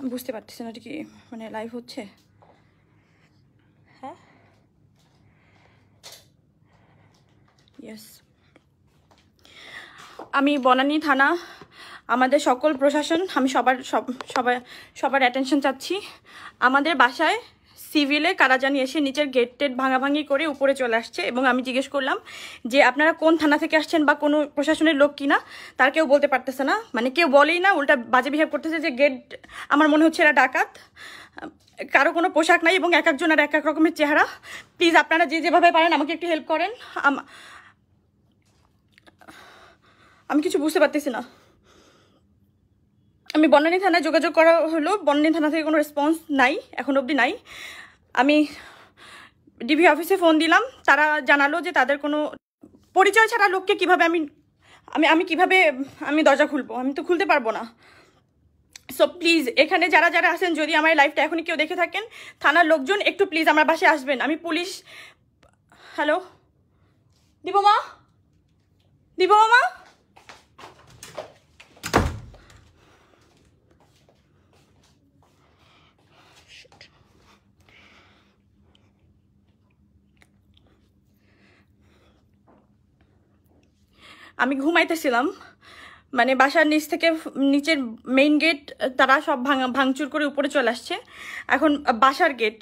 আমি বুঝতে পারতেছি না কি মানে লাইভ হচ্ছে। হ্যাঁ? ইয়েস আমি বনানী থানা, আমাদের সকল প্রশাসন, আমি সবার, সব সবাই সবার অ্যাটেনশন চাচ্ছি। আমাদের বাসায় সিভিলে কারা জানি এসে নিচের গেট টেট ভাঙাভাঙি করে উপরে চলে আসছে এবং আমি জিজ্ঞেস করলাম যে আপনারা কোন থানা থেকে আসছেন বা কোনো প্রশাসনের লোক কিনা, তার কেউ বলতে পারতেছে না। মানে কেউ বলেই না, উল্টা বাজে বিহেভ করতেছে যে গেট আমার মনে হচ্ছে এরা ডাকাত। কারও কোনো পোশাক নাই এবং এক একজনের এক এক রকমের চেহারা। প্লিজ আপনারা যে যেভাবে পারেন আমাকে একটু হেল্প করেন। আম- কিছু বুঝতে পারতেছি না। আমি বনানী থানায় যোগাযোগ করা হলো বনানী থানা থেকে কোনো রেসপন্স নাই, এখন অবধি নাই। আমি ডিবি অফিসে ফোন দিলাম, তারা জানালো যে তাদের কোনো পরিচয় ছাড়া লোককে কীভাবে আমি আমি আমি কীভাবে, আমি দরজা খুলবো? আমি তো খুলতে পারব না। সো প্লিজ এখানে যারা যারা আছেন, যদি আমার লাইফটা এখনই কেউ দেখে থাকেন, থানার লোকজন একটু প্লিজ আমার বাসায় আসবেন। আমি পুলিশ হ্যালো দিব মা আমি ঘুমাইতেছিলাম। মানে বাসার নিচ থেকে নিচের মেইন গেট তারা সব ভাঙা, ভাঙচুর করে উপরে চলে আসছে। এখন বাসার গেট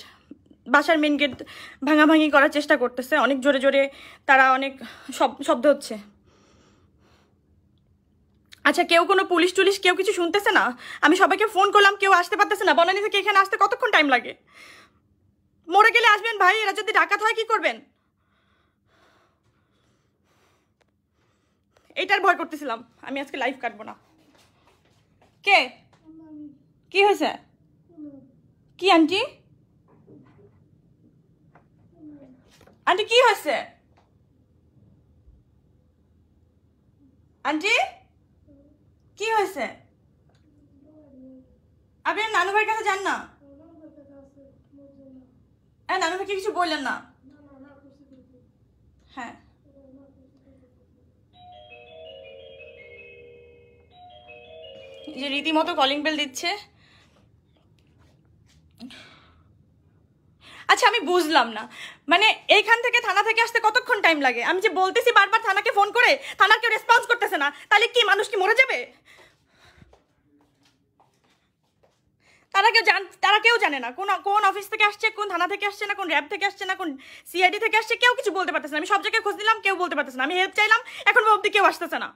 বাসার মেইন গেট ভাঙাভাঙি করার চেষ্টা করতেছে। অনেক জোরে জোরে তারা অনেক শব্দ হচ্ছে। আচ্ছা কেউ কোনো পুলিশ টুলিশ কেউ কিছু শুনতেছে না? আমি সবাইকে ফোন করলাম, কেউ আসতে পারতেছে না। বনানি থেকে এখানে আসতে কতক্ষণ টাইম লাগে? মরে গেলে আসবেন ভাই, এরা যদি ডাকাত হয় কি করবেন? এইটার ভয় করতেছিলাম। আমি আজকে লাইভ কাটবো না। কে? কি হয়েছে? কি, আন্টি? আন্টি, কি হয়েছে? আন্টি? কি হয়েছে? আপনি নানু ভাইয়ের কাছে যান না? হ্যাঁ নানু ভাইকে কিছু বললেন না। হ্যাঁ। যে রীতিমতো কলিং বেল দিচ্ছে। আচ্ছা আমি বুঝলাম না। মানে এইখান থেকে থানা থেকে আসতে কতক্ষণ টাইম লাগে? আমি যে বলতেছি বারবার থানাকে ফোন করে, থানা কেউ রেসপন্স করতেছে না। তাহলে কি মানুষ কি মরে যাবে? তারা কেউ জান তারা কেউ জানে না। কোন কোন অফিস থেকে আসছে, কোন থানা থেকে আসছে না, কোন র্যাব থেকে আসছে না, কোন সিআইডি থেকে আসছে, কেউ কিছু বলতে পারতেছে না। আমি সব জায়গায় খোঁজ দিলাম কেউ বলতে পারতেছে না। আমি হেল্প চাইলাম, এখন অবধি কেউ আসতেছে না।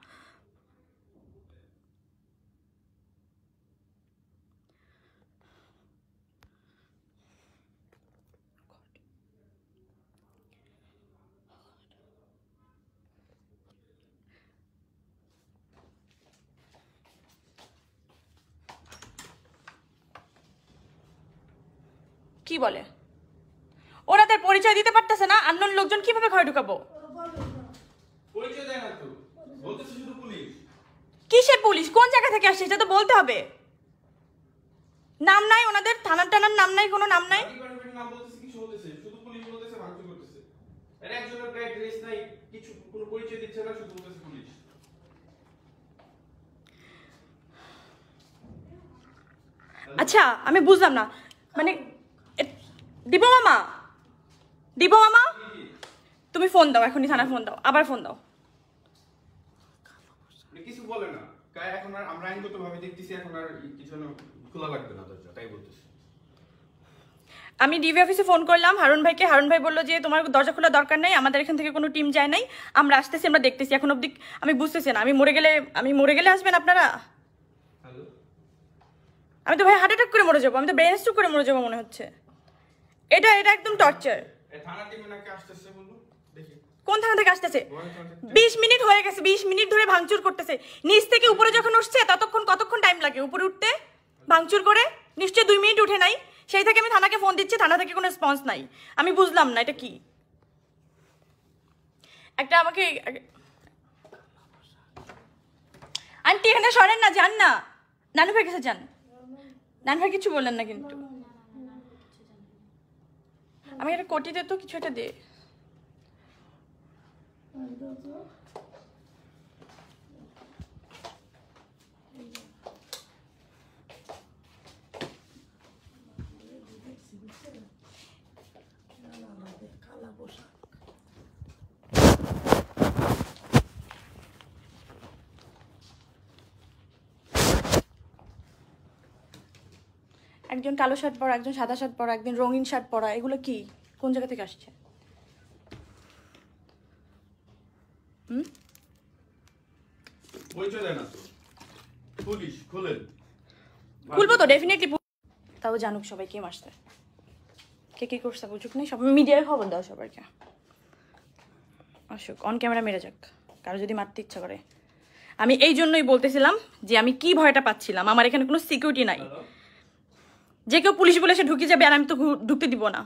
বলে? ওরা তার পরিচয় দিতে পারতেছে না আননোন লোকজন কীভাবে ঘরে ঢুকাবো? পরিচয় দেয় না তো। বলতেছে শুধু পুলিশ। কিসের পুলিশ? কোন জায়গা থেকে আসছে? এটা তো বলতে হবে। নাম নাই ওনাদের থানার টানার নাম নাই কোনো নাম নাই? আচ্ছা আমি বুঝলাম না। মানে দিব মামা! দিব মামা! তুমি ফোন দাও এখনই থানা ফোন দাও আবার ফোন দাও। কিছু বলে না। এখন আর আমরা আইনগত ভাবে দেখতেছি এখন আর কিছু খোলা লাগবে না দরজা তাই বলতেছে। আমি ডিবি অফিসে ফোন করলাম হারুন ভাইকে। হারুন ভাই বলল যে তোমার দরজা খোলা দরকার নাই আমাদের এখান থেকে কোনো টিম যায় নাই। আমরা আসতেছি আমরা দেখতেছি। এখন অবধি আমি বুঝতেছি না। আমি মরে গেলে আমি মরে গেলে আসবেন আপনারা? আমি তো ভাই হার্ট অ্যাটাক করে মরে যাব। আমি তো ব্রেন স্ট্রোক করে মরে যাব মনে হচ্ছে। এটা এটা একদম টর্চার কোন থানা থেকে আসতেছে। বিশ মিনিট হয়ে গেছে বিশ মিনিট ধরে ভাঙচুর করতেছে। নিচ থেকে উপরে যখন উঠছে ততক্ষণ কতক্ষণ টাইম লাগে? উপরে উঠতে? ভাঙচুর করে? নিশ্চয়ই দুই মিনিট উঠে নাই। সেই থেকে আমি থানাকে ফোন দিচ্ছি থানা থেকে কোনো রেসপন্স নাই। আমি বুঝলাম না এটা কি? একটা আমাকে আন্টি এখানে সরেন না যান না। নানু ভাই কাছে যান। নানু ভাই কিছু বললেন না কিন্তু। আমি একটা কোটিতে তো কিছু একটা দে। একজন কালো শার্ট পরা একজন সাদা শার্ট পরা একজন রঙিন শার্ট পরা এগুলো কি? কোন জায়গা থেকে আসছে? হুম? খুলবো তো ডেফিনেটলি তাও জানুক সবাই কে মারছে। কে কে করছে বুঝুক নেই সব মিডিয়ায় খবর দাও সবাইকে। আসুক অন ক্যামেরা মেরে যাক। কারও যদি মারতে ইচ্ছা করে। আমি এই জন্যই বলতেছিলাম যে আমি কি ভয়টা পাচ্ছিলাম আমার এখানে কোনো সিকিউরিটি নাই। যে কেউ পুলিশ বলে সে ঢুকে যাবে আর আমি তো ঢুকতে দিব না।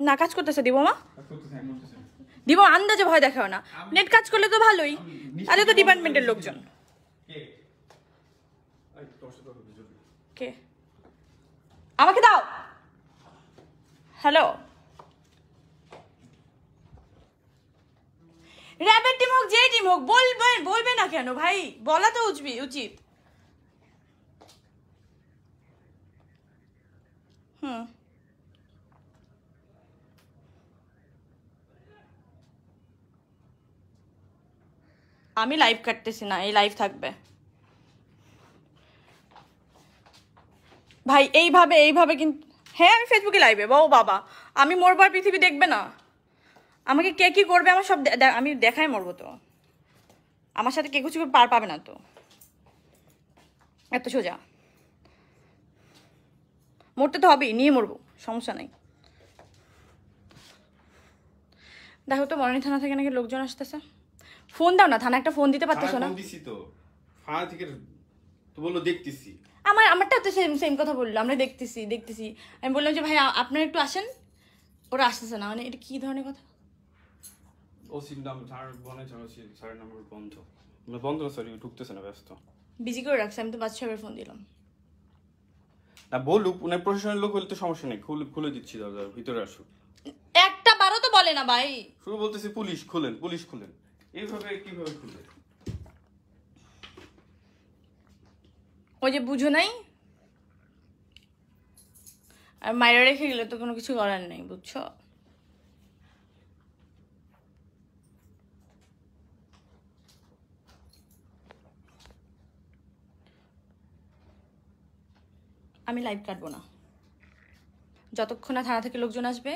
না কাজ করতেছে দিব মা? দিব আন্দাজে ভয় দেখাও না। নেট কাজ করলে তো ভালোই। তাহলে তো ডিপার্টমেন্টের লোকজন। কে? আমাকে দাও। হ্যালো র্যাবের টিম হোক যে টিম হোক, বলবে বলবে না কেন ভাই? বলা তো উচবি উচিত। হুম। আমি লাইভ কাটতেছি না, এই লাইভ থাকবে। ভাই, এইভাবে এইভাবে কিন্তু হ্যাঁ আমি ফেসবুকে লাইভে বাবু বাবা। আমি মোরবার পৃথিবী দেখবে না। আমাকে কে কি করবে আমার সব আমি দেখাই মরবো তো। আমার সাথে কে কিছু পার পাবে না তো। এত সোজা। মরতে তো হবেই নিয়ে মরবো সমস্যা নেই। দেখো তো মরণী থানা থেকে নাকি লোকজন আসতেছে। ফোন দাও না থানা একটা ফোন দিতে পারতেছো না? দিছি তো। থানা থেকে তো বলল দেখতেছি। আমার আমারটা তো সেম সেম কথা বলল আমরা দেখতেছি দেখতেছি। আমি বললাম যে ভাই আপনারা একটু আসেন। ওরা আসতেছে না মানে এটা কি ধরনের কথা? ওসির নাম স্যার ওসি স্যারের নাম্বার বন্ধ মানে বন্ধ সরি ঢুকতেছে না ব্যস্ত বিজি করে রাখছে আমি তো বাচ্চা সাহেবের ফোন দিলাম না বলুক উনি প্রশাসনের লোক হলে তো সমস্যা নেই খুলে খুলে দিচ্ছি দাদা ভিতরে আসুক। একটা বারও তো বলে না ভাই। শুরু বলতেছি পুলিশ খুলেন পুলিশ খুলেন। এইভাবে কীভাবে খুলবে ওই যে বুঝো নাই? আর মায়েরা রেখে গেলে তো কোনো কিছু করার নেই বুঝছ? আমি লাইভ কাটবো না। যতক্ষণ না থানা থেকে লোকজন আসবে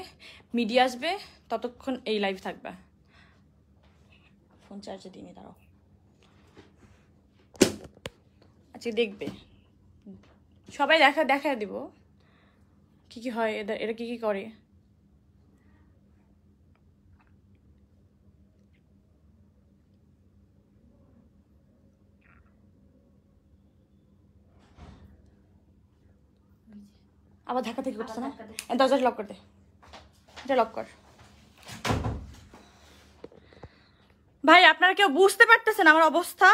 মিডিয়া আসবে, ততক্ষণ এই লাইভ থাকবে। ফোন চার্জে দিনে দাঁড়াও। আচ্ছা দেখবে। সবাই দেখা দেখা দিব। কি কি হয়, এদের এরা কি কি করে? আবার ধাক্কা থেকে করতেছে না? এ, দরজাটা লক কর দে এটা লক কর। ভাই আপনারা কেউ বুঝতে পারতেছেন আমার অবস্থা?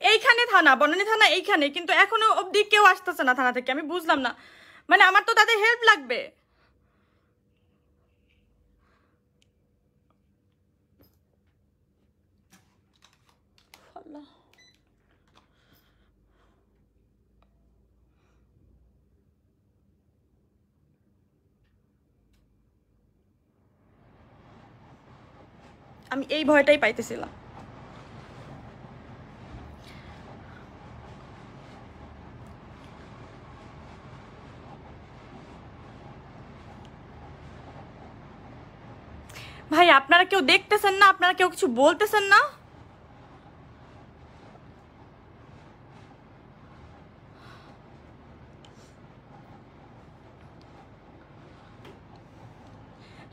এইখানে থানা বনানী থানা এইখানে কিন্তু এখনও অবধি কেউ আসতেছে না থানা থেকে। আমি বুঝলাম না। মানে আমার তো তাদের হেল্প লাগবে। আল্লাহ। আমি এই ভয়টাই পাইতেছিলাম। ভাই, আপনারা কেউ দেখতেছেন না? আপনারা কেউ কিছু বলতেছেন না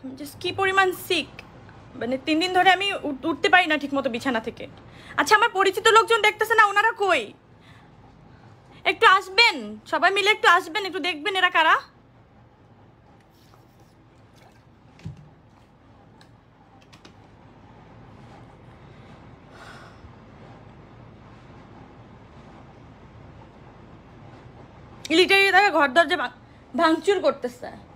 জাস্ট কি পরিমাণ সিক মানে তিন দিন ধরে আমি উঠ- উঠতে পারি না ঠিকমতো বিছানা থেকে। আচ্ছা আমার পরিচিত লোকজন দেখতেছে না, ওনারা কই? একটু আসবেন? সবাই মিলে একটু আসবেন, একটু দেখবেন এরা কারা? লিটারি তাকে ঘর দরজা ভাঙচুর করতেছে।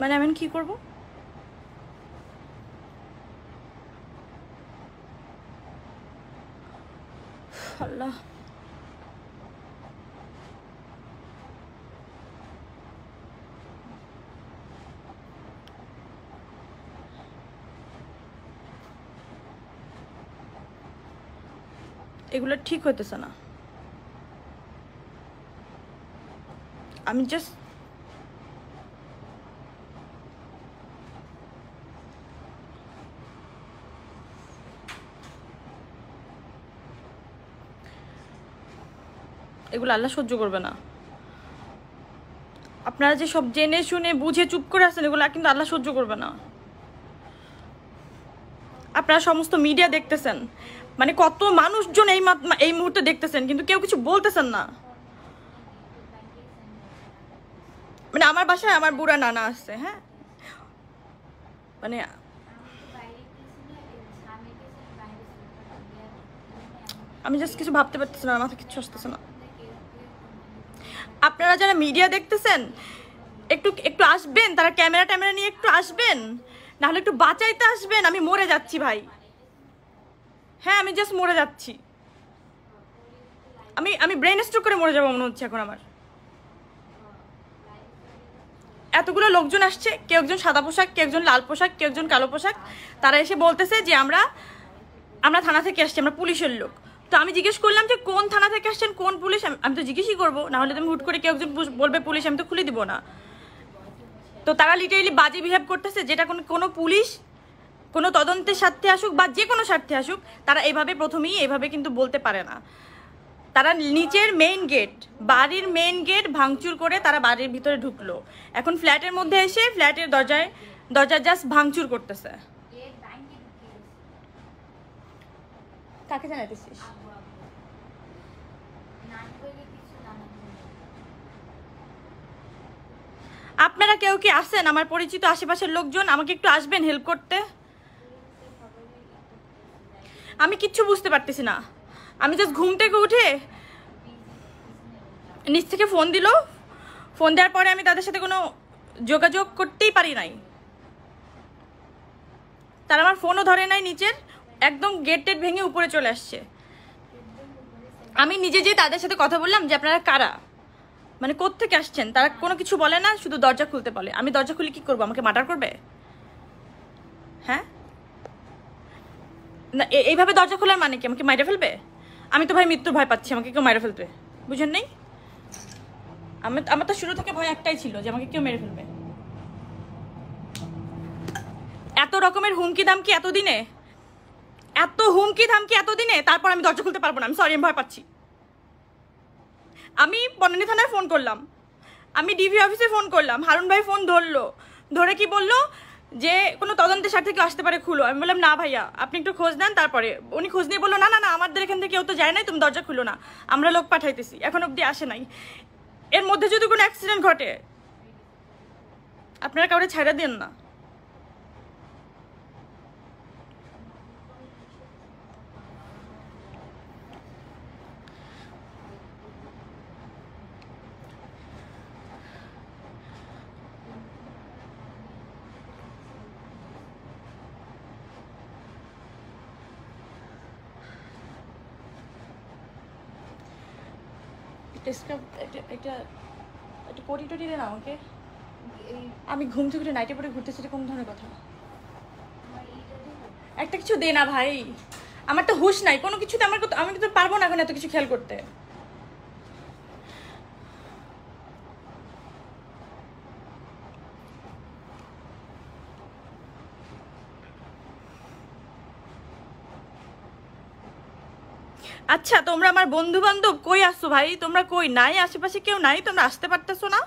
মানে আমি কি করব? আল্লাহ। এগুলো ঠিক হইতেছে না। আমি জাস্ট এগুলো আল্লাহ সহ্য করবে না। আপনারা যে সব জেনে শুনে বুঝে চুপ করে আছেন, এগুলো কিন্তু আল্লাহ সহ্য করবে না। আপনারা সমস্ত মিডিয়া দেখতেছেন। মানে কত মানুষজন এই এই মুহূর্তে দেখতেছেন, কিন্তু কেউ কিছু বলতেছেন না। মানে আমার বাসায় আমার বুড়া নানা আছে হ্যাঁ? মানে আমি জাস্ট কিছু ভাবতে পারতেছি না, আমার কিছু আসতেছে না। আপনারা যারা মিডিয়া দেখতেছেন, একটু একটু আসবেন, তারা ক্যামেরা ট্যামেরা নিয়ে একটু আসবেন, নাহলে একটু বাঁচাইতে আসবেন, আমি মরে যাচ্ছি ভাই। হ্যাঁ আমি জাস্ট মরে যাচ্ছি। আমি আমি ব্রেন স্ট্রোক করে মরে যাব মনে হচ্ছে এখন আমার। এতগুলো লোকজন আসছে, কেউ একজন সাদা পোশাক, কেউ একজন লাল পোশাক, কেউ একজন কালো পোশাক, তারা এসে বলতেছে যে আমরা আমরা থানা থেকে আসছি, আমরা পুলিশের লোক। তো আমি জিজ্ঞেস করলাম যে কোন থানা থেকে আসছেন, কোন পুলিশ? আমি- তো জিজ্ঞেসই করব না হলে তুমি হুট করে কেউ একজন বলবে পুলিশ, আমি তো খুলে দিব না। তো তারা লিটারেলি বাজে বিহেভ করতেছে, যেটা কোনো কোনো পুলিশ, কোনো তদন্তের স্বার্থে আসুক বা যে কোনো স্বার্থে আসুক, তারা এভাবে প্রথমেই এভাবে কিন্তু বলতে পারে না। তারা নিচের মেইন গেট বাড়ির মেইন গেট ভাঙচুর করে তারা বাড়ির ভিতরে ঢুকলো। এখন ফ্ল্যাটের মধ্যে এসে ফ্ল্যাটের দরজায় দরজা জাস্ট ভাঙচুর করতেছে। কাকে জানাইতেছিস? আপনারা কেউ কি আসেন আমার পরিচিত আশেপাশের লোকজন আমাকে একটু আসবেন হেল্প করতে? আমি কিচ্ছু বুঝতে পারতেছি না। আমি জাস্ট ঘুম থেকে উঠে নিচ থেকে ফোন দিল। ফোন দেওয়ার পরে আমি তাদের সাথে কোনো যোগাযোগ করতেই পারি নাই। তারা আমার ফোনও ধরে নাই নিচের, একদম গেট টেট ভেঙে উপরে চলে আসছে। আমি নিজে যেয়ে তাদের সাথে কথা বললাম যে আপনারা কারা? মানে কোত্থেকে আসছেন? তারা কোনো কিছু বলে না, শুধু দরজা খুলতে বলে। আমি দরজা খুলে কি করব? আমাকে মার্ডার করবে? হ্যাঁ? না এইভাবে দরজা খোলার মানে কি? আমাকে মাইরে ফেলবে? আমি তো ভাই মৃত্যুর ভয় পাচ্ছি, আমাকে কেউ মাইরে ফেলবে। বুঝেন নেই? আমি, আমার তো শুরু থেকে ভয় একটাই ছিল যে আমাকে কেউ মেরে ফেলবে। এত রকমের হুমকি ধামকি এতদিনে? এত হুমকি ধামকি এতদিনে? তারপর আমি দরজা খুলতে পারব না। আমি সরি আমি ভয় পাচ্ছি। আমি বনানী থানায় ফোন করলাম। আমি ডিভি অফিসে ফোন করলাম। হারুন ভাই ফোন ধরলো। ধরে কি বলল যে, কোনো তদন্তের সাথে কেউ আসতে পারে খুলো। আমি বললাম, না ভাইয়া, আপনি একটু খোঁজ নেন, তারপরে। উনি খোঁজ নিয়ে বলল, না না না, আমাদের এখান থেকে কেউ তো যায় নাই, তুমি দরজা খুলো না। আমরা লোক পাঠাইতেছি। এখন অবধি আসে নাই। এর মধ্যে যদি কোনো অ্যাক্সিডেন্ট ঘটে, আপনারা কাউরে ছাড়া দেন না। একটা আমাকে। আমি ঘুম থেকে নাইটে পরে ঘুরতে সেটা কোন ধরনের কথা? একটা কিছু দে না ভাই। আমার তো হুশ নাই, কোনো কিছুতে আমার আমি তো পারব না এখন এত কিছু খেয়াল করতে। আচ্ছা তোমরা আমার বন্ধু বান্ধব কই আসছো ভাই? তোমরা কই? নাই? আশেপাশে কেউ নাই? তোমরা আসতে পারতেছো না?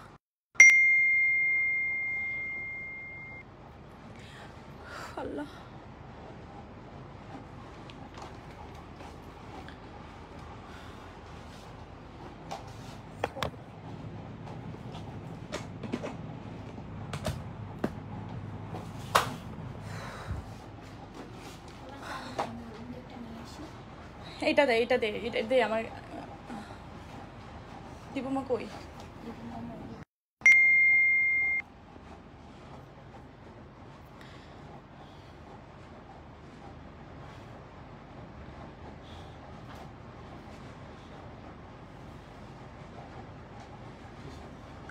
এটা দে এটা দে এটা দে আমার দীপুমা কই?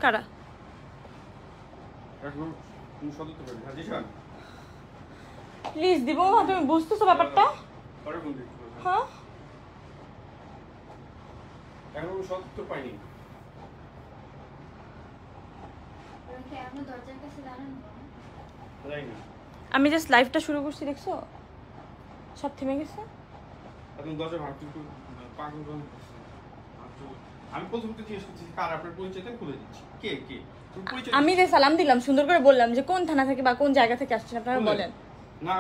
কারা? প্লিজ দিব তুমি বুঝতেছো ব্যাপারটা? হ্যাঁ? এখন কোনো সদস্য পাইনি। ওরা কি এখনও দরজার কাছে দাঁড়ানো। জানি না। আমি জাস্ট লাইভটা শুরু করছি দেখছ? সব থেমে গেছে? এখন দরজা ভাবছি একটু পাগল আমি প্রথম তো জিজ্ঞেস করছি কার আপনার পরিচয়? দেন খুলে দিচ্ছি। কে কে? আমি যে সালাম দিলাম সুন্দর করে বললাম যে কোন থানা থেকে বা কোন জায়গা থেকে আসছেন আপনারা বলেন। না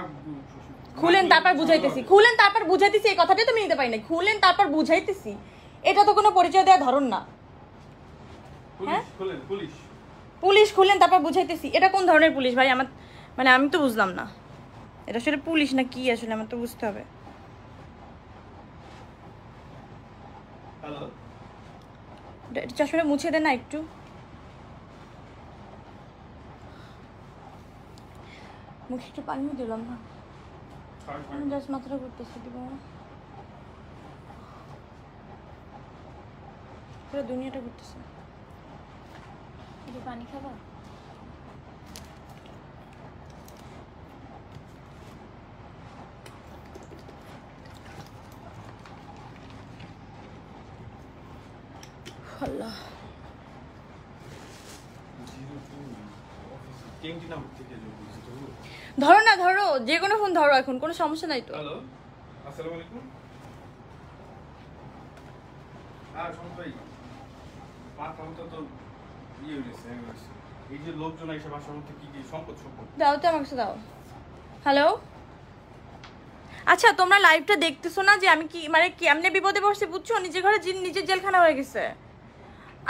খুলেন তারপর বুঝাইতেছি। খুলেন তারপর বুঝাইতেছি এই কথাটাই তো আমি নিতে পারি না খুলেন তারপর বুঝাইতেছি। এটা তো কোনো পরিচয় দেওয়া ধরন না। হ্যাঁ? পুলিশ। খুলেন তারপর বুঝাইতেছি। এটা কোন ধরনের পুলিশ ভাই? আমার মানে আমি তো বুঝলাম না। এটা আসলে পুলিশ না কি আসলে আমার তো বুঝতে হবে। চশমাটা মুছে দেন না একটু। মুখে একটু পানিও দিলাম না। জাস্ট মাথাটা ঘুরতেছি দিব পুরো দুনিয়াটা ঘুরতেছে। একটু পানি খাবা? আল্লাহ। ধরো না ধরো যে কোনো ফোন ধরো এখন কোনো সমস্যা নাই তো। হ্যালো আসসালামু আলাইকুম। হ্যাঁ শোন ভাই। দাও তো আমার দাও। হ্যালো আচ্ছা তোমরা লাইভটা দেখতেছো না যে আমি কি মানে কেমনে বিপদে পড়ছি বুঝছ? নিজের ঘরে নিজের জেলখানা হয়ে গেছে।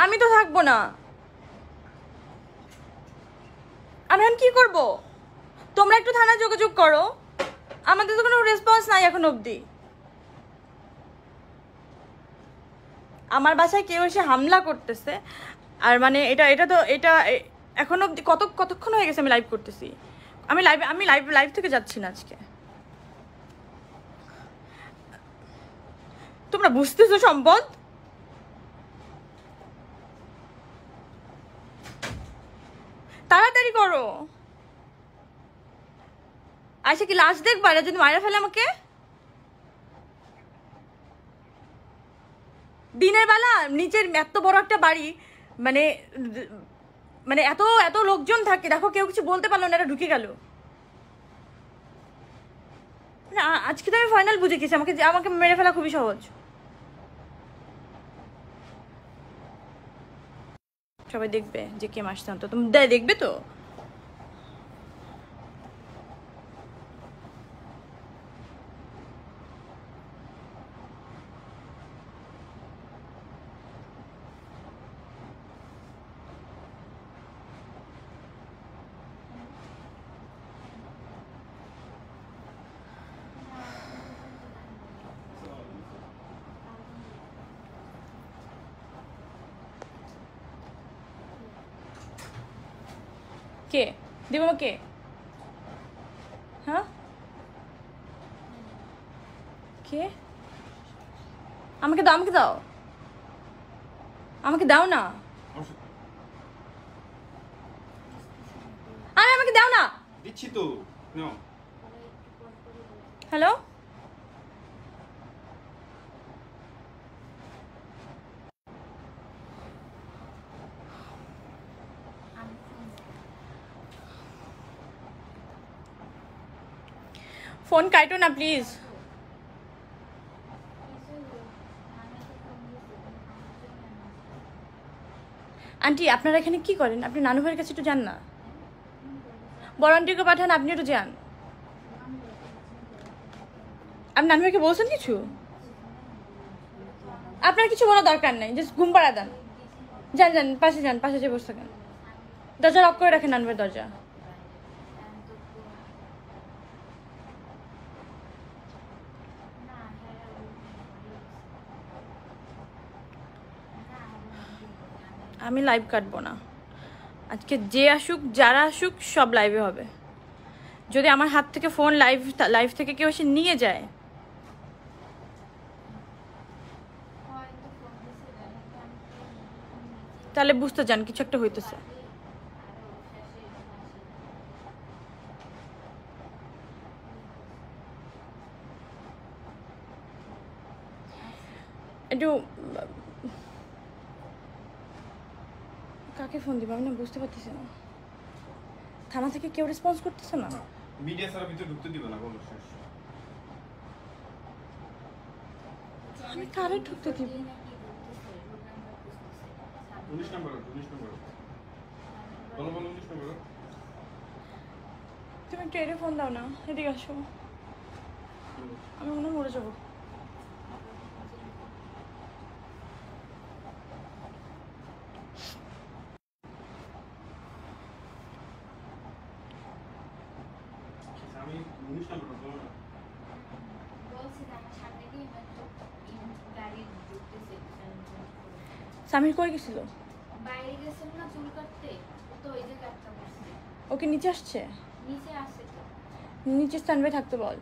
আমি তো থাকব না। আমি এখন কি করব? তোমরা একটু থানায় যোগাযোগ করো। আমাদের তো কোনো রেসপন্স নাই এখন অবধি। আমার বাসায় কেউ এসে হামলা করতেছে। আর মানে এটা এটা তো, এটা এখন অবধি কত, কতক্ষণ হয়ে গেছে আমি লাইভ করতেছি? আমি লাইভ আমি লাইভ লাইভ থেকে যাচ্ছি না আজকে। তোমরা বুঝতেছো সম্পদ তাড়াতাড়ি করো। আচ্ছা কি লাস্ট দেখবা? এটা যদি মারা ফেলে আমাকে? দিনের বেলা নিচের এত বড় একটা বাড়ি মানে মানে এত এত লোকজন থাকে, দেখো কেউ কিছু বলতে পারল না এটা ঢুকে গেল। আজকে তো আমি ফাইনাল বুঝে গেছি, আমাকে আমাকে মেরে ফেলা খুবই সহজ। সবাই দেখবে যে কে মাসতে তো তুমি দে- দেখবে তো। কে? দেবো কে? হ্যাঁ? কে? আমাকে দাও আমাকে দাও। আমাকে দাও না। আমাকে দাও না। দিচ্ছি তো। নাও হ্যালো আমি ফোন ফোন কাটো না, প্লিজ। আন্টি, আপনারা এখানে কি করেন? আপনি নানু ভাইয়ের কাছে একটু যান না। বড় আন্টিকে পাঠান আপনি একটু যান। আপনি নানু ভাইকে বলছেন কিছু? আপনার কিছু বলার দরকার নেই জাস্ট ঘুম পাড়া দেন। যান যান, পাশে যান, পাশে যে বসে থাকেন। দরজা লক করে রাখেন নানু ভাইয়ের দরজা। আমি লাইভ কাটবো না। আজকে যে আসুক, যারা আসুক, সব লাইভে হবে। যদি আমার হাত থেকে ফোন লাইভ লাইভ থেকে কেউ এসে নিয়ে যায়। তাহলে বুঝতে যান কিছু একটা হইতেছে। একটু কাকে ফোন দিব? আমি না বুঝতে পারতেছি না। থানা থেকে কেউ রেসপন্স করতেছে না? মিডিয়া ছাড়া ভিতরে ঢুকতে দিবে না বলো আমি কারে ঢুকতে দিব? উনিশ নম্বর উনিশ নম্বর। বলো বলো উনিশ নম্বর। তুমি এরে ফোন দাও না এদিকে আসো। আমি মনে মরে যাব আমি উনিশ নম্বর বলো না বলছি যে আমার সামনে দিয়ে মাত্র গাড়ি ঢুকতেছে সামির কই গেছিল? বাইরে গেছিল না চুল কাটতে। তো ওই যে কাটতে বসছে। ওকে নিচে আসছে? নিচে আসে তো। নিচে স্ট্যান্ড বাই থাকতে বল।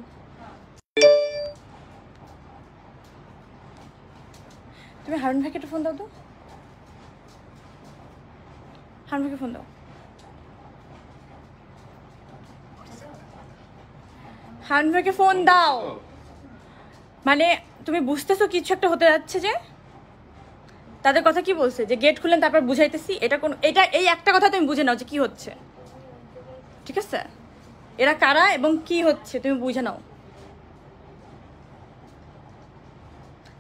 তুমি হারুন ভাইকে একটা ফোন দাও তো। হারুন ভাইকে ফোন দাও। হারুন ভাইকে ফোন দাও। মানে তুমি বুঝতেছো কিছু একটা হতে যাচ্ছে যে? তাদের কথা কি বলছে? যে গেট খুলেন তারপর বুঝাইতেছি, এটা কোন এটা এই একটা কথা তুমি বুঝে নাও যে কি হচ্ছে। ঠিক আছে? এরা কারা এবং কি হচ্ছে তুমি বুঝে নাও।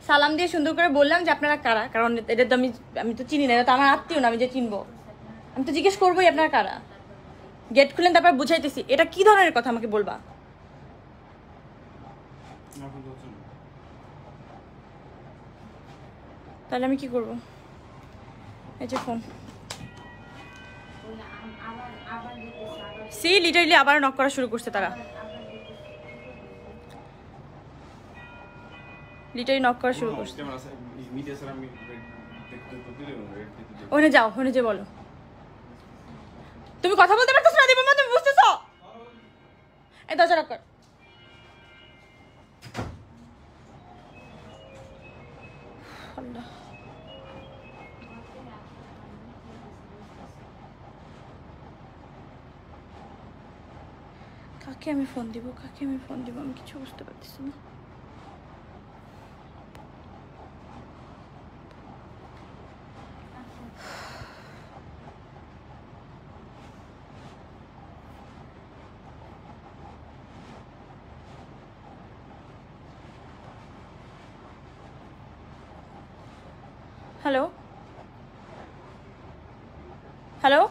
সালাম দিয়ে সুন্দর করে বললাম যে আপনারা কারা? কারণ এটা তো আমি আমি তো চিনি না, এটা তো আমার আত্মীয় না, আমি যে চিনবো। আমি তো জিজ্ঞেস করবোই আপনারা কারা। গেট খুলেন তারপর বুঝাইতেছি। এটা কি ধরনের কথা আমাকে বলবা আমার ফোন তো হচ্ছে না। তাহলে আমি কি করব? এই যে ফোন সি লিটারলি আবার নক করা শুরু করছে তারা। লিটারলি নক করা শুরু করছে। দেবো দেবো ওখানে যাও, ওখানে যে বলো। তুমি কথা বলতে পারতেছো না, দীপা তুমি বুঝতেছো? এই দরজা নক কর। আল্লাহ। কাকে আমি ফোন দিব কাকে আমি ফোন দিব আমি কিছু বুঝতে পারতেছি না হ্যালো হ্যালো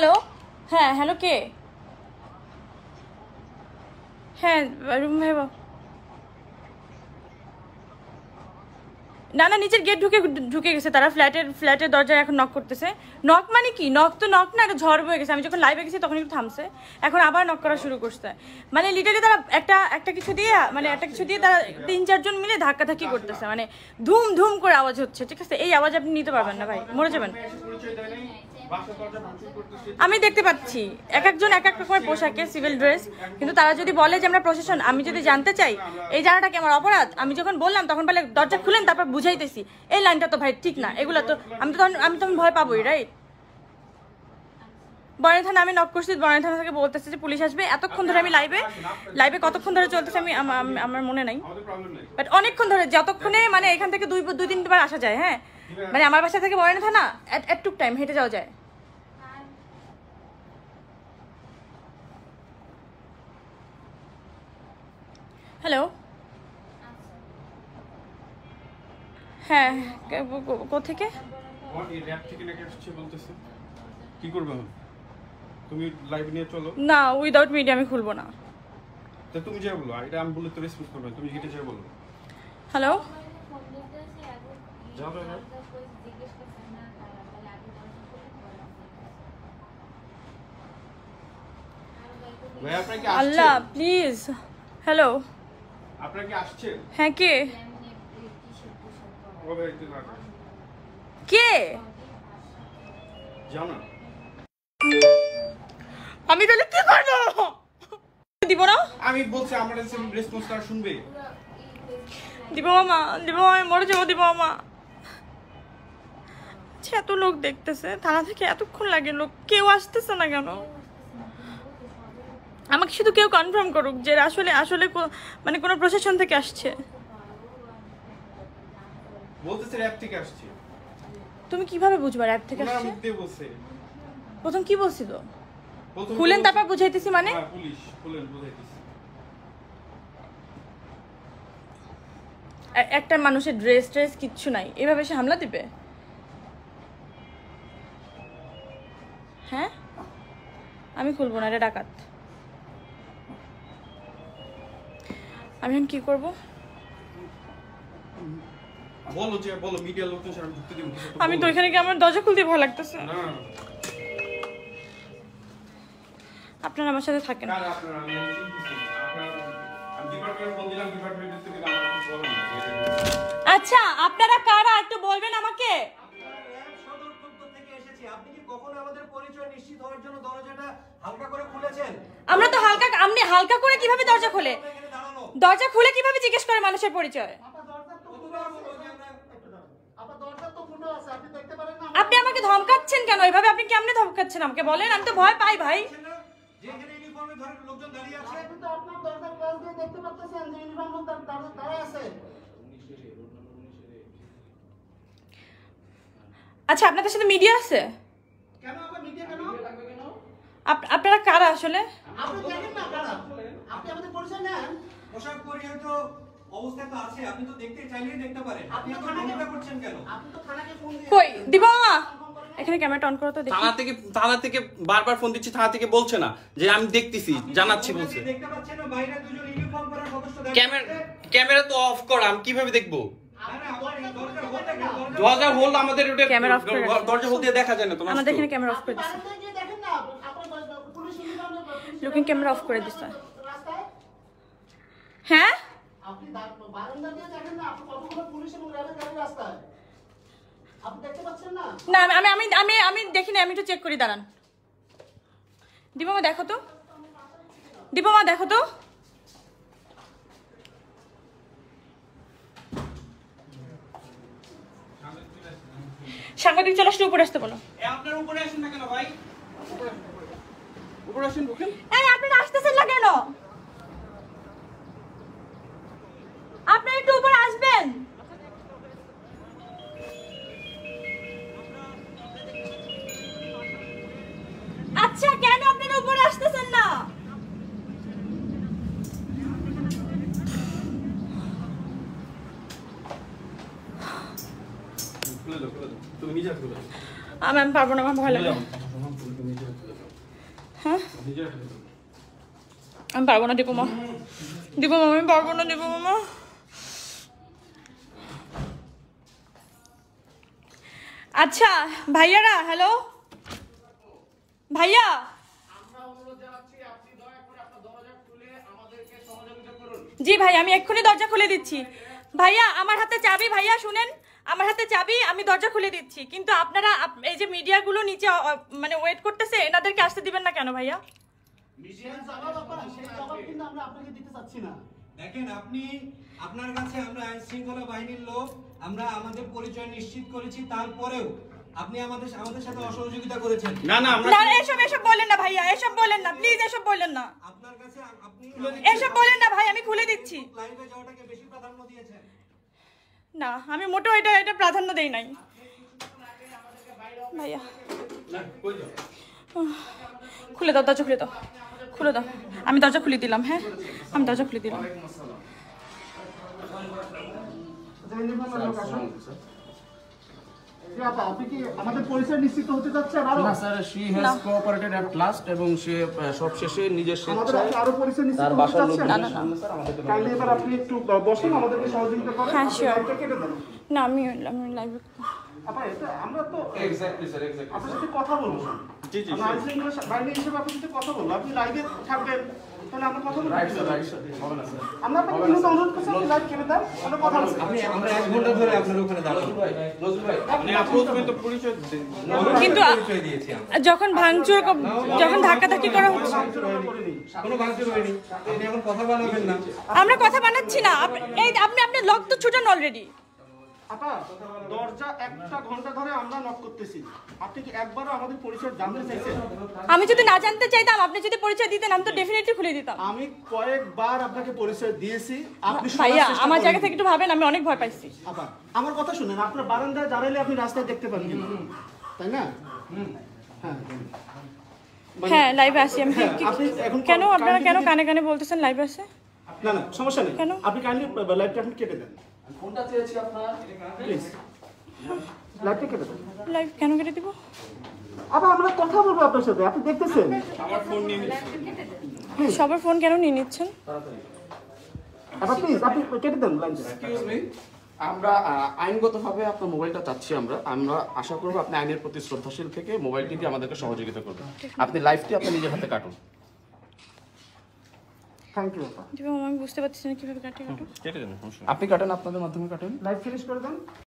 হ্যালো হ্যাঁ হ্যালো কে? হ্যাঁ রুম ভাই। না না, নিচের গেট ঢুকে ঢুকে গেছে, তারা ফ্ল্যাটের ফ্ল্যাটের দরজায় এখন নক করতেছে। নক মানে কি? নক তো নক না, একটা ঝড় বয়ে গেছে। আমি যখন লাইভে গেছি, তখন একটু থামছে। এখন আবার নক করা শুরু করছে। মানে লিটারলি তারা একটা একটা কিছু দিয়ে মানে একটা কিছু দিয়ে তারা তিন, চারজন মিলে ধাক্কাধাক্কি করতেছে। মানে ধুম ধুম করে আওয়াজ হচ্ছে, ঠিক আছে? এই আওয়াজ আপনি নিতে পারবেন না ভাই। মরে যাবেন। আমি দেখতে পাচ্ছি, এক একজন এক এক রকমের পোশাকে সিভিল ড্রেস কিন্তু তারা যদি বলে যে আমরা প্রশাসন, আমি যদি জানতে চাই, এই জায়গাটা কি আমার অপরাধ? আমি যখন বললাম, তখন বলে দরজা খুলেন, তারপর বুঝাইতেছি। এই লাইনটা তো ভাই ঠিক না, এগুলো তো, আমি তো তখন, আমি তখন ভয় পাবোই রাইট বনানী থানা, আমি নক করছি বনানী থানা থেকে বলতেছে যে পুলিশ আসবে। এতক্ষণ ধরে আমি লাইভে লাইভে কতক্ষণ ধরে চলতেছে আমি আমার মনে নাই। বাট অনেকক্ষণ ধরে, যতক্ষণে মানে এখান থেকে দুই দুই, তিনবার আসা যায় হ্যাঁ? মানে আমার বাসা থেকে বনানী থানা এটুক টাইম হেঁটে যাওয়া যায়। হ্যালো হ্যাঁ কোথেকে? কি করবে তুমি লাইভ নিয়ে চলো। না উইদাউট মিডিয়া আমি খুলবো না। তা তুমি যা বলো এটা আমি বলে তো রেসপন্স করবে তুমি গেটে যা বলো। হ্যালো আল্লাহ প্লিজ হ্যালো আপনার কি আসছে হ্যাঁ কে। কে? আমি তাহলে কি করব? দিব না? আমি বলছি আমার রেসপন্স তারা শুনবে। দিব মামা দিব মামা মরে যাব দিব মামা আচ্ছা এত লোক দেখতেছে থানা থেকে এতক্ষণ লাগে লোক কেউ আসতেছে না কেন? আমাকে শুধু কেউ কনফার্ম করুক যে আসলে আসলে মানে কোনো প্রশাসন থেকে আসছে। বলতেছে র্যাব থেকে আসছে। তুমি কীভাবে বুঝবা অ্যাপ থেকে আসছে? মুখ দিয়ে বলছে। প্রথম কি বলছিল? প্রথম খুলেন তারপর বুঝাইতেছি মানে? হ্যাঁ পুলিশ খুলেন বুঝাইতেছি। একটা মানুষের ড্রেস ট্রেস কিচ্ছু নাই। এভাবে সে হামলা দিবে? হ্যাঁ? আমি খুলবো না এটা ডাকাত। আমি এখন কি করব? বলো যে বলো মিডিয়ার লোকজন সারা ঢুকতে দিব আমি তো বলো। এখানে গিয়ে আমার দরজা খুলতে ভয় লাগতেছে। না না, না। আপনারা আমার সাথে থাকেন। কার আপনারা আমি আমি চিনতেছি না। আপনারা আমি ডিপার্টমেন্ট ফোন দিলাম ডিপার্টমেন্ট থেকে আমার কিছু বলো আচ্ছা আপনারা কারা একটু বলবেন আমাকে? র্যাব সদর দপ্তর থেকে এসেছি। আপনি কি কখনো আমাদের পরিচয় নিশ্চিত হওয়ার জন্য দরজাটা হালকা করে খুলেছেন? আমরা তো হালকা আপনি হালকা করে কীভাবে দরজা খোলে? দরজা খুলে কীভাবে জিজ্ঞেস করে মানুষের পরিচয়? আপনি আমাকে ধমকাচ্ছেন কেন? এভাবে আপনি কেমনে ধমকাচ্ছেন আমাকে? বলেন আমি তো ভয় পাই ভাই। দেখছেন না যে এখানে ইউনিফর্মে ধরে লোকজন দাঁড়িয়ে আছে। আচ্ছা আপনাদের সাথে মিডিয়া আছে? কেন? আবার মিডিয়া কেন? আপ- আপনারা কারা আসলে? আপনি আমাদের পরিচয় নেন পোশাক পরিহিত অবস্থায় তো আছে আপনি তো দেখতে চাইলেই দেখতে পারেন। আপনি ভূমিকা করছেন কেন? আপনি তো থানাকে ফোন কই? দিব? এখানে ক্যামেরাটা অন করো তো দেখি। থানা থেকে থানা থেকে বারবার ফোন দিচ্ছি থানা থেকে বলছে না যে আমি দেখতেছি জানাচ্ছি বলছে। দেখতে পাচ্ছেন না বাইরে দুজন ইউনিফর্ম পরা সদস্য ক্যামেরা ক্যামেরা তো অফ করা আমি কীভাবে দেখব? দরজা হোল আমাদের ওটা ক্যামেরা off করে। দরজা হোল দিয়ে দেখা যায় না তো নষ্ট। আমাদের এখানে ক্যামেরা অফ করে দিচ্ছে লুকিং ক্যামেরা অফ করে দিচ্ছে হ্যাঁ? আপনি বারান্দা দিয়ে দেখেন না আপনি কতগুলো পুলিশ এবং র্যাবের গাড়ি রাস্তায়। আপনি দেখতে পাচ্ছেন না? না আমি আমি আমি আমি আমি দেখি না আমি একটু চেক করি দাঁড়ান। দীপমা দেখো তো। দীপমা দেখো তো। সাংবাদিক চলে আসলে উপরে আসতে বলো। এ, আপনার উপরে আসেন না কেন ভাই? উপরে আসেন, উপরে আসেন। আপনারা আসতেছেন না কেন? আপনি একটু উপরে আসবেন। আচ্ছা কেন আপনারা উপরে আসতেছেন না? আমি আমি পারব না আমার ভয় লাগে। দাও। হ্যাঁ? আমি পারব না দীপমা দীপমা আমি পারব না দীপমা আচ্ছা ভাইয়ারা হ্যালো ভাইয়া? জি ভাই আমি এক্ষুনি দরজা খুলে দিচ্ছি। ভাইয়া আমার হাতে চাবি ভাইয়া শুনেন। আমার হাতে চাবি আমি দরজা খুলে দিচ্ছি। কিন্তু আপনারা এই যে মিডিয়াগুলো নিচে মানে ওয়েট করতেছে এনাদেরকে আসতে দিবেন না কেন ভাইয়া? সেই জবাব আপনার সেই জবাব কিন্তু আমরা আপনাকে দিতে চাচ্ছি না। দেখেন আপনি আপনার কাছে আমরা আইন শৃঙ্খলা বাহিনীর লোক আমরা আমাদের পরিচয় নিশ্চিত করেছি তারপরেও আপনি আমাদের আমাদের সাথে অসহযোগিতা করেছেন। না না আমরা না এসব এসব বলেন না ভাইয়া এসব বলেন না প্লিজ এসব বলেন না। আপনার কাছে আপনি এসব বলেন না ভাই আমি খুলে দিচ্ছি। লাইভে যাওয়াটাকে বেশি প্রাধান্য দিয়েছেন। না আমি মোটেও এটা এটা প্রাধান্য দেই নাই। ভাইয়া। না কই যাও খুলে দাও দরজা খুলে দাও খুলে দাও। আমি দরজা খুলে দিলাম হ্যাঁ? আমি দরজা খুলে দিলাম। আমাদের পরিচয় নিশ্চিত হতে আরও না sir she has cooperated last এবং সে সবশেষে নিজের আমাদের স্বেচ্ছায় আরও পরিচয় নিশ্চিত তার বাসার চাচ্ছেন। সামনে স্যার আমাদেরকে কাইন্ডলি এবার আপনি একটু বসুন আমাদেরকে সহযোগিতা করেন। হ্যাঁ, দেন। না আমি আমি লাইভে আপা এটা আমরা তো এক্স্যাক্টলি স্যার এক্স্যাক্টলি আপনার সাথে কথা বলব। জি, জি, আমরা আইন হিসেবে আপনার সাথে কথা বলব। আপনি লাইভে থাকবেন। তাহলে আমরা কথা বলব। রাইট স্যার রাইট স্যার হবে না স্যার। আমরা আপনাকে বিনীত অনুরোধ করছি আপনি লাইভ কেটে দেন আমরা কথা বলব আপনি আমরা এক ঘণ্টা ধরে আপনার ওখানে দাঁড়ানো। নজরুল ভাই প্রথমে তো পরিচয় দেন। কিন্তু পরিচয় দিয়েছি আমরা। যখন ভাঙচুর যখন ধাক্কাধাক্কি করা হচ্ছে কোনো ভাঙচুর হয়নি। আপনি এখন কথা বানাবেন না। আমরা কথা বানাচ্ছি না। এই আপনি আপনার লক তো ছুটান অলরেডি আপা দরজা একটা ঘণ্টা ধরে আমরা নক করতেছি। আপনি কি একবারও আমাদের পরিচয় জানতে চাইছেন? আমি যদি না জানতে চাইতাম আপনি যদি পরিচয় দিতেন আমি তো ডেফিনেটলি খুলে দিতাম। আমি কয়েকবার আপনাকে পরিচয় দিয়েছি। আপনি ভাইয়া আমার জায়গা থেকে একটু ভাবেন আমি অনেক ভয় পাইছি। আপা আমার কথা শুনেন আপনার বারান্দায় দাঁড়াইলে আপনি রাস্তায় দেখতে পাবেন তাই না? হ্যাঁ হ্যাঁ লাইভে আসি। আমি হ্যাঁ, আপনি এখন কেন আপনারা কেন কানে কানে বলতেছেন লাইভে আসে? না না সমস্যা নেই। কেন? আপনি কাইন্ডলি লাইভটা আপনি কেটে দেন। ফোনটা চেয়েছি আপনার? প্লিজ লাইভটা কেটে দেন লাইভ কেন কেটে দিব? আবার আমরা কথা বলব আপনার সাথে আপনি দেখতেছেন? আমার ফোন নিয়ে। সবার ফোন কেন নিয়ে নিচ্ছেন? আবার প্লিজ আপনি কেটে দেন লাইনটা এক্সকিউজ মি আমরা আইনগতভাবে আপনার মোবাইলটা চাচ্ছি আমরা। আমরা আশা করব আপনি আইনের প্রতি শ্রদ্ধাশীল থেকে মোবাইলটি দিয়ে আমাদেরকে সহযোগিতা করবেন। আপনি লাইফটি আপনি নিজের হাতে কাটুন। থ্যাংক ইউ আপা আমি বুঝতে পারছি না কীভাবে কাটে। আপনি কাটেন আপনাদের মাধ্যমে কাটেন। লাইভ ফিনিশ করে দেন।